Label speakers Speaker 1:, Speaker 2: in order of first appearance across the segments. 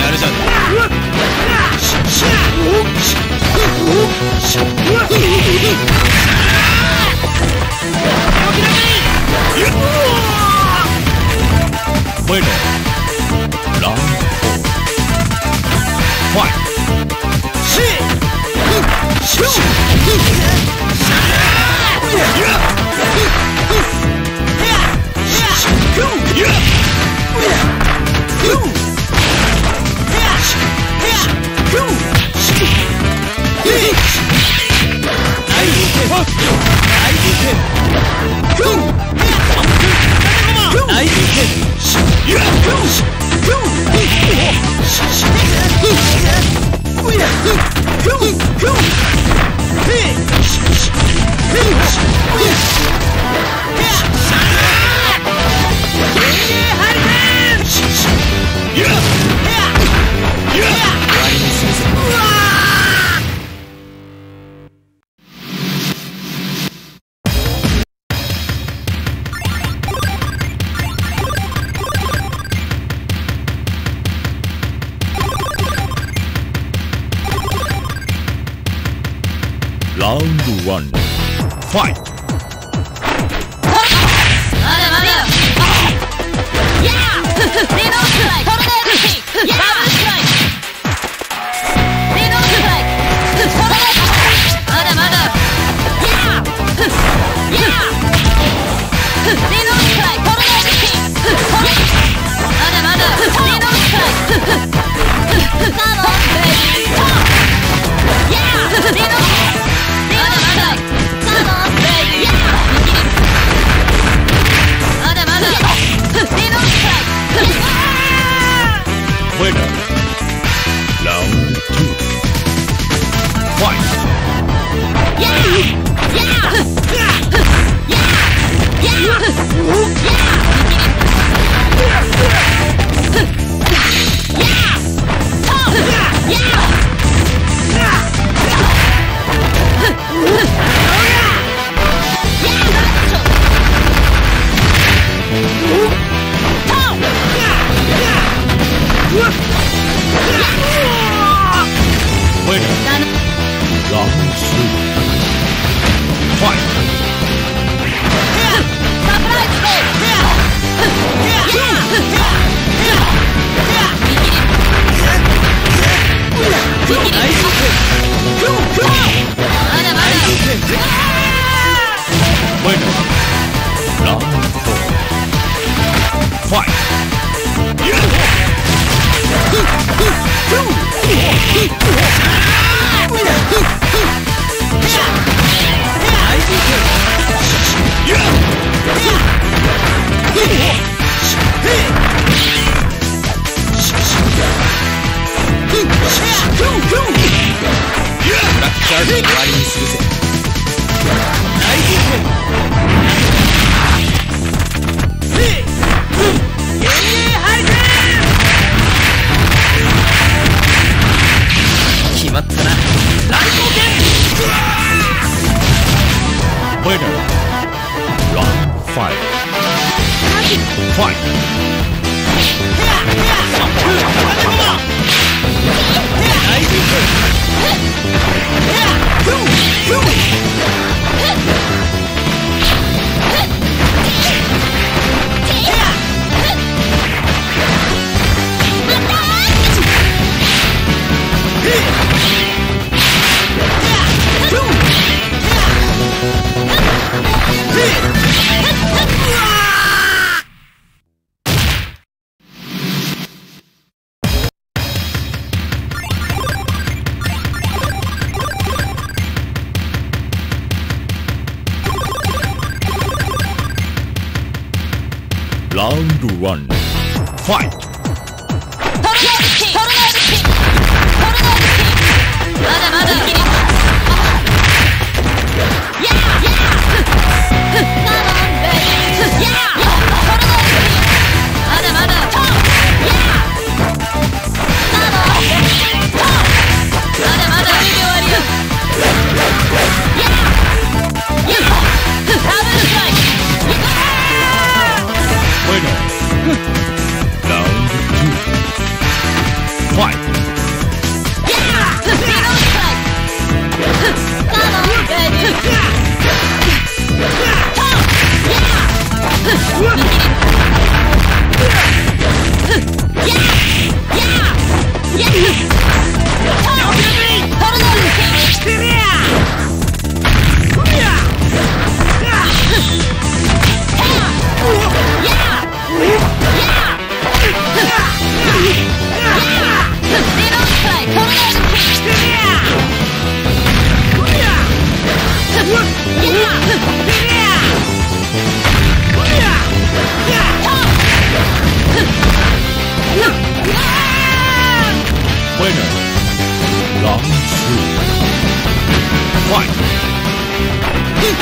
Speaker 1: や
Speaker 2: るじゃ
Speaker 3: んラ
Speaker 2: ッカ終わりにするぜ
Speaker 1: 快，不快。
Speaker 3: 来，兄弟！You're.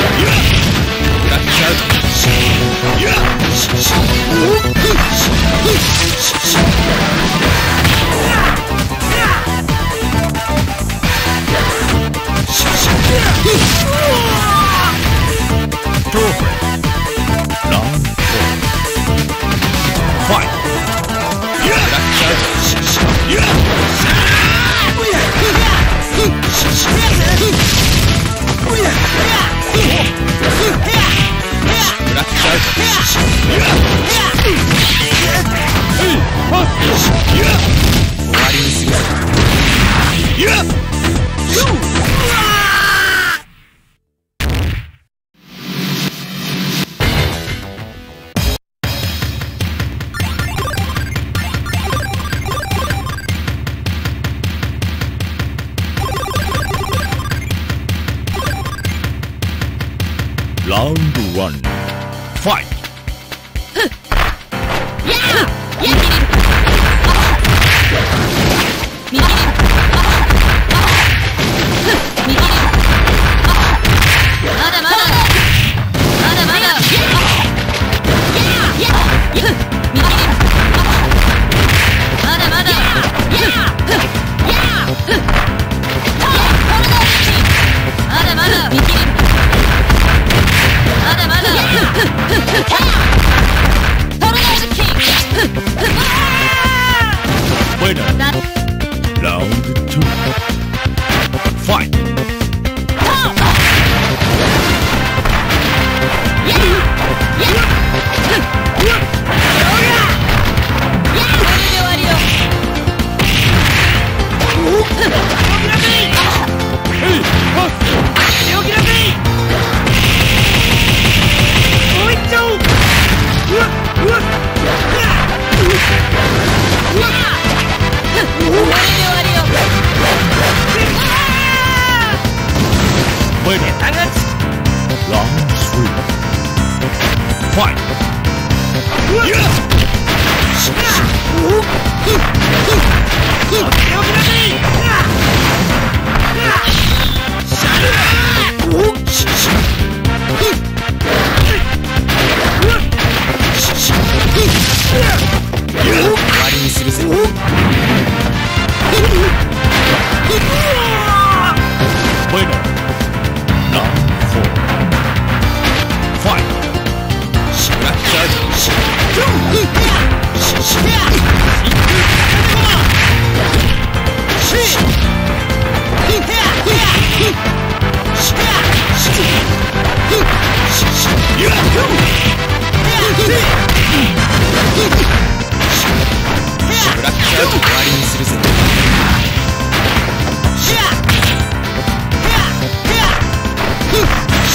Speaker 3: Trophy.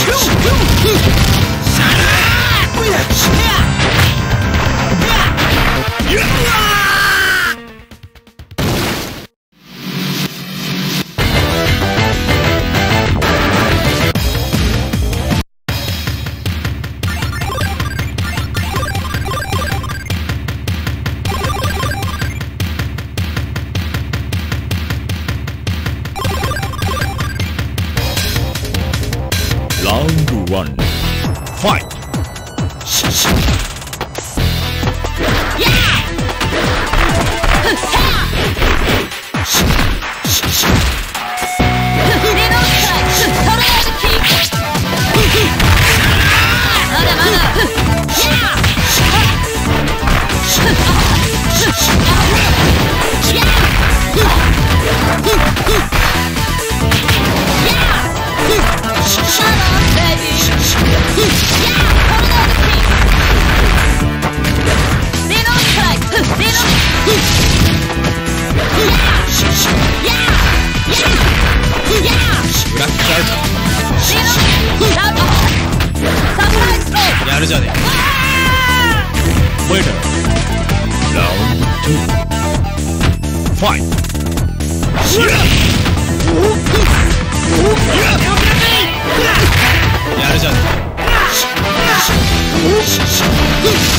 Speaker 2: Let's go! Woo!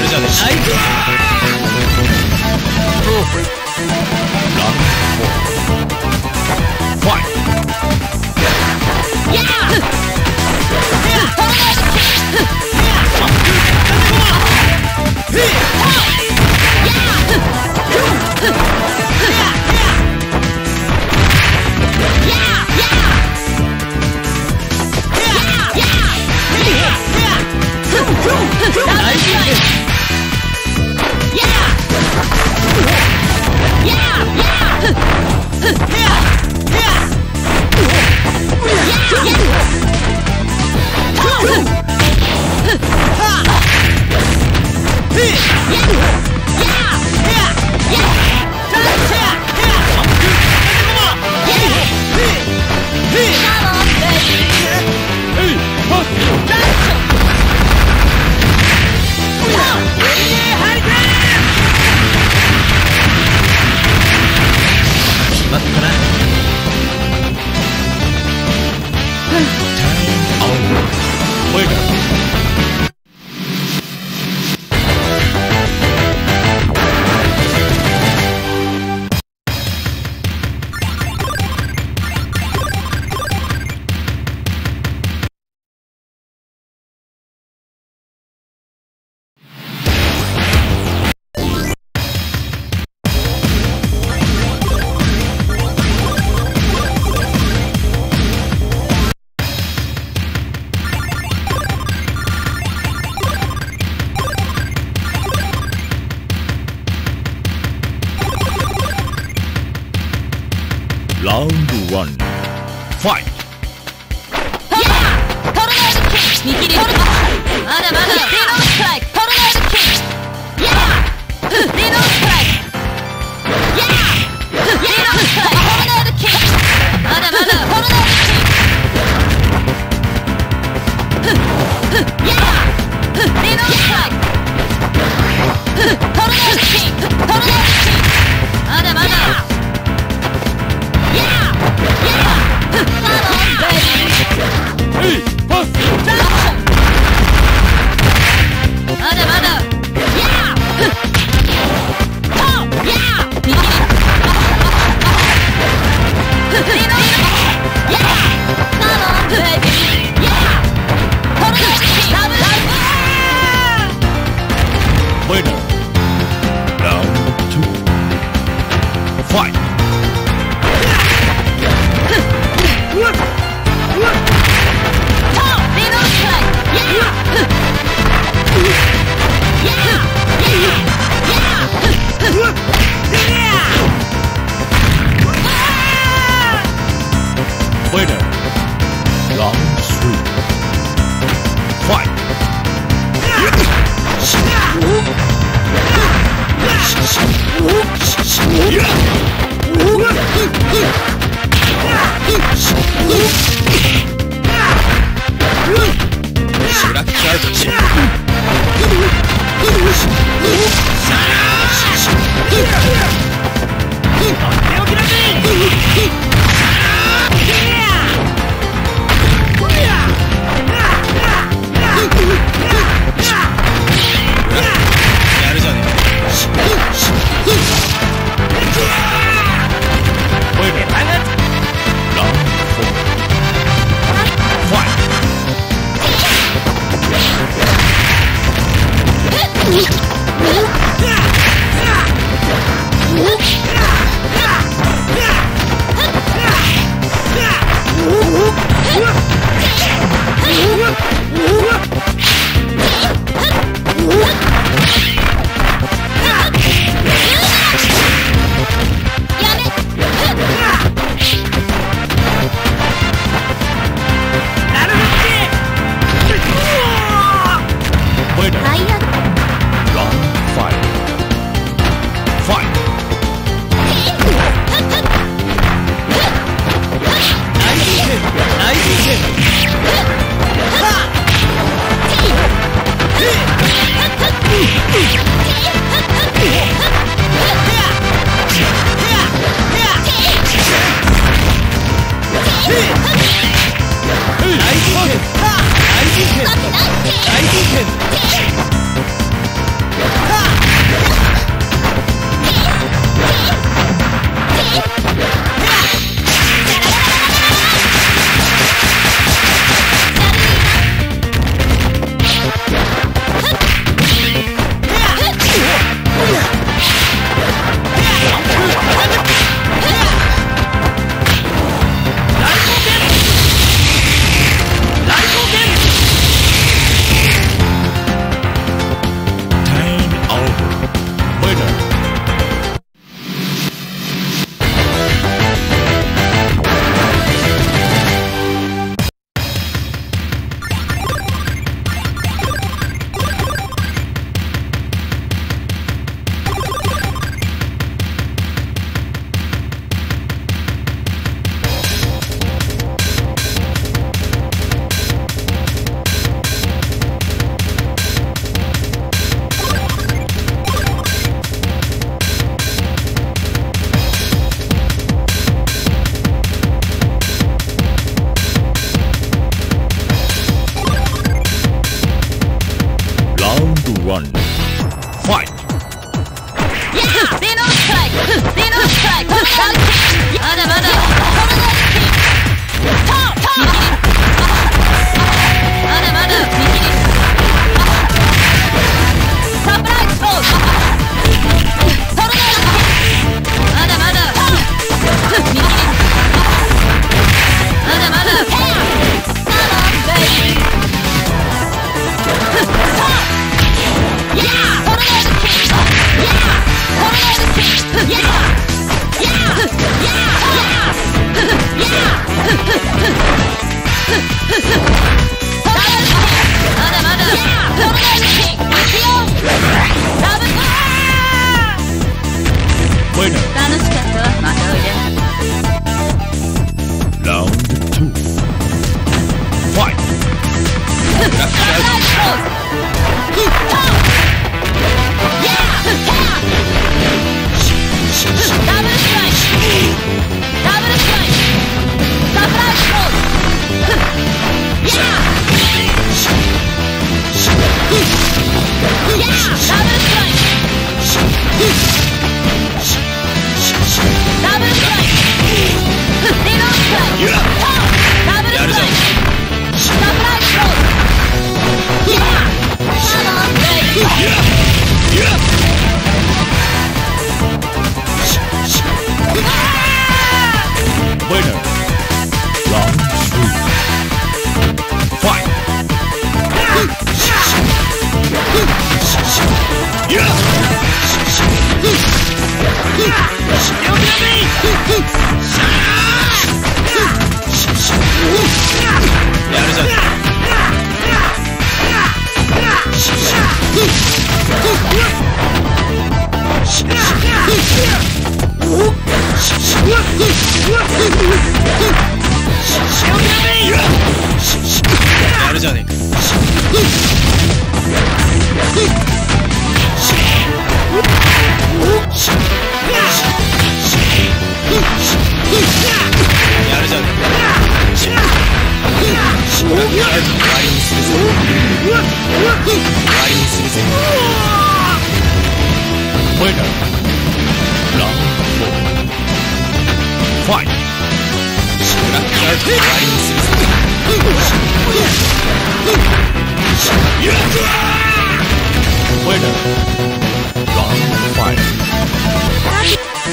Speaker 2: るじゃねえかラ
Speaker 3: ンフォーファイ
Speaker 2: や
Speaker 1: っ
Speaker 3: Yeah!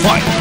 Speaker 3: Fight.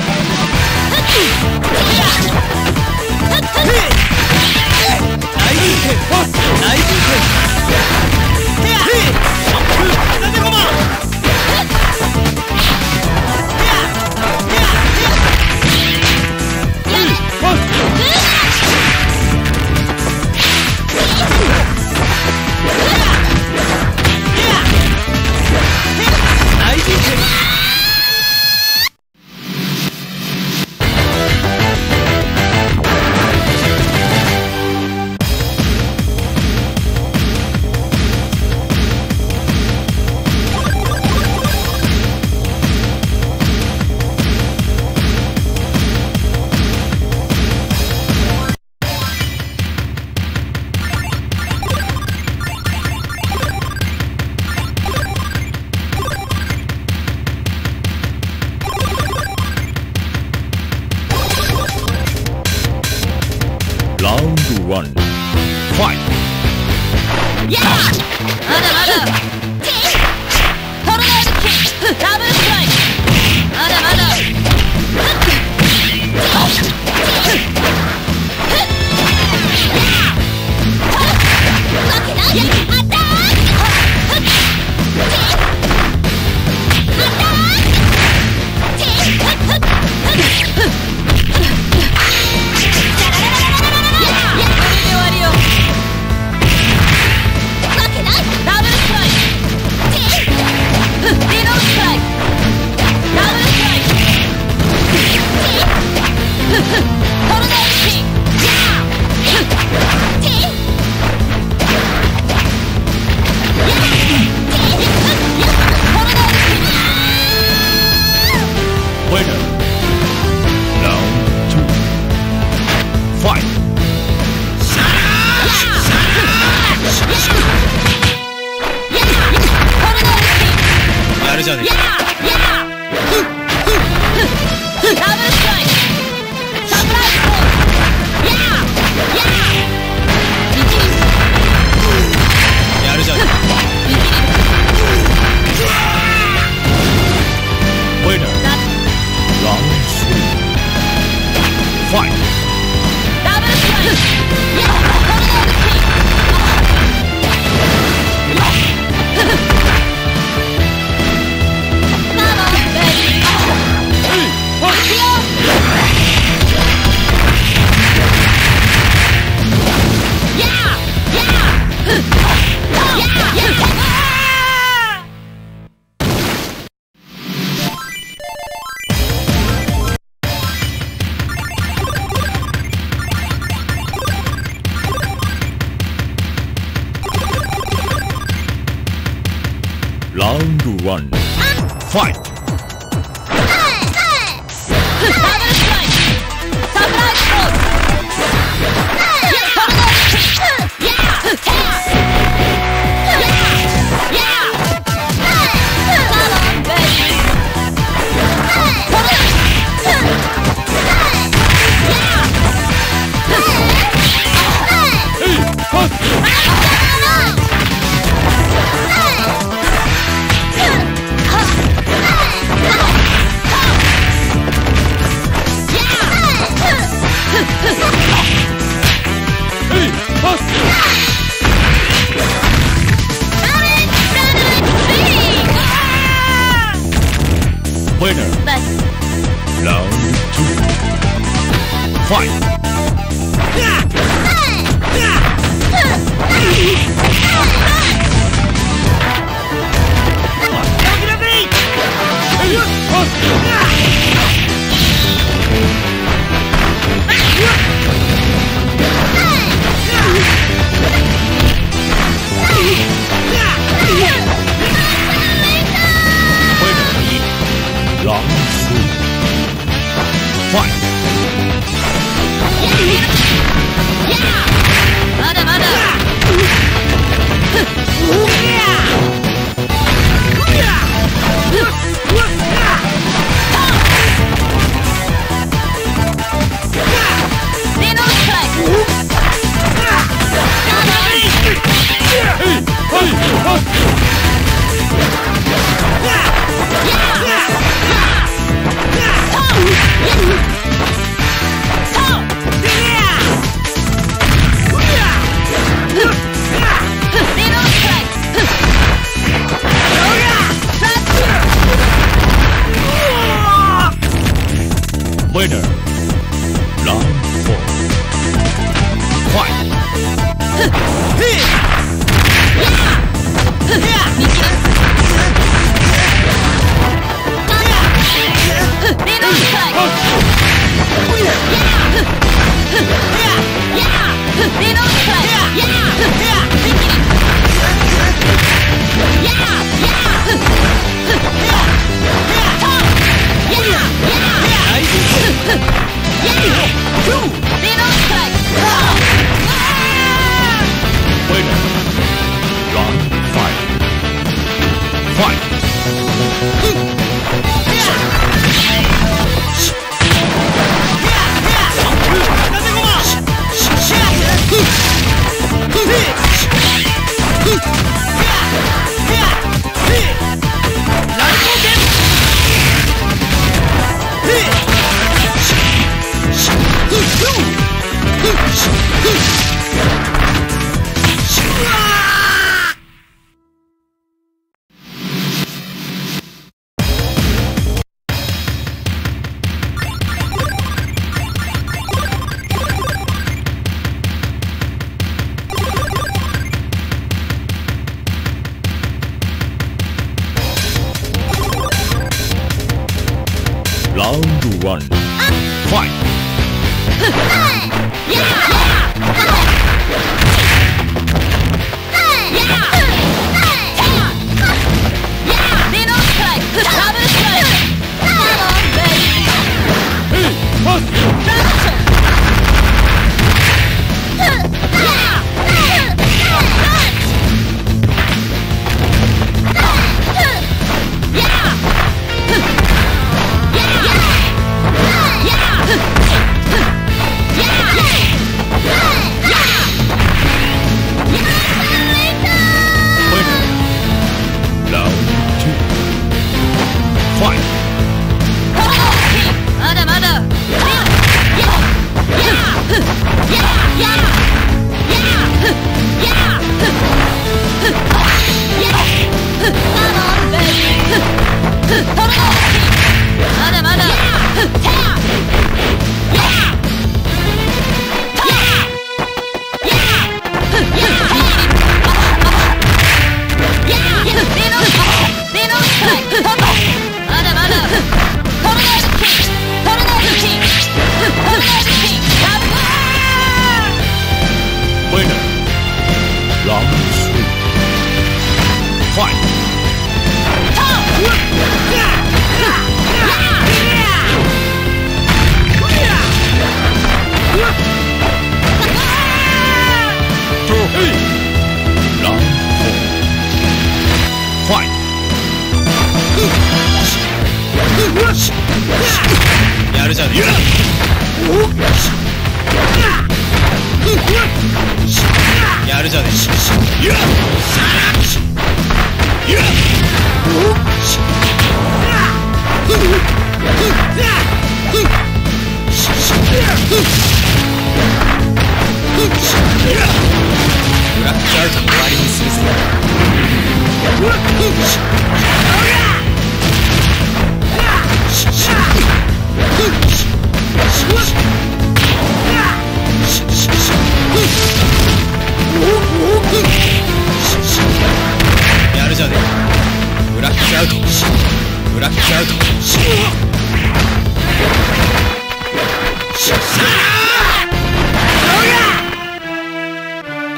Speaker 1: ラ
Speaker 3: ウン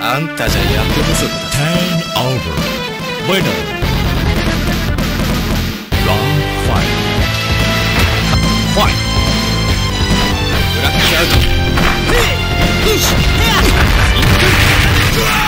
Speaker 2: あんたじゃ
Speaker 1: やってこそだ
Speaker 3: Turn over Winner
Speaker 4: Round 5 Fight
Speaker 3: ブラック
Speaker 5: アウト
Speaker 2: Hey! 一回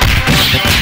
Speaker 3: リロ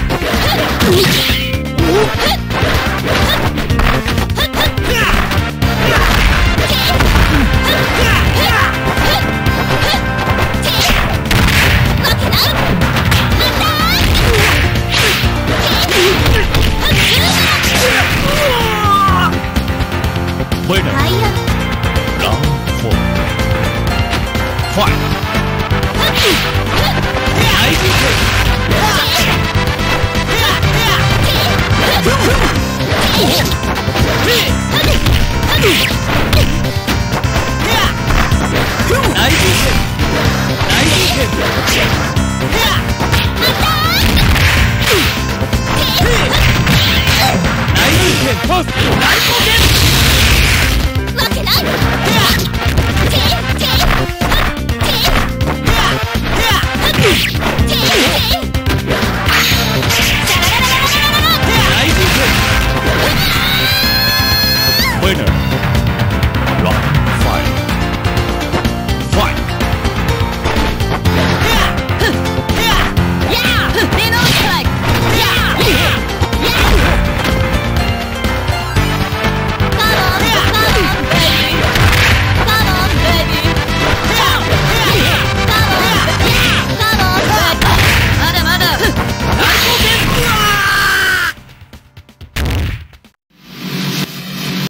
Speaker 3: っ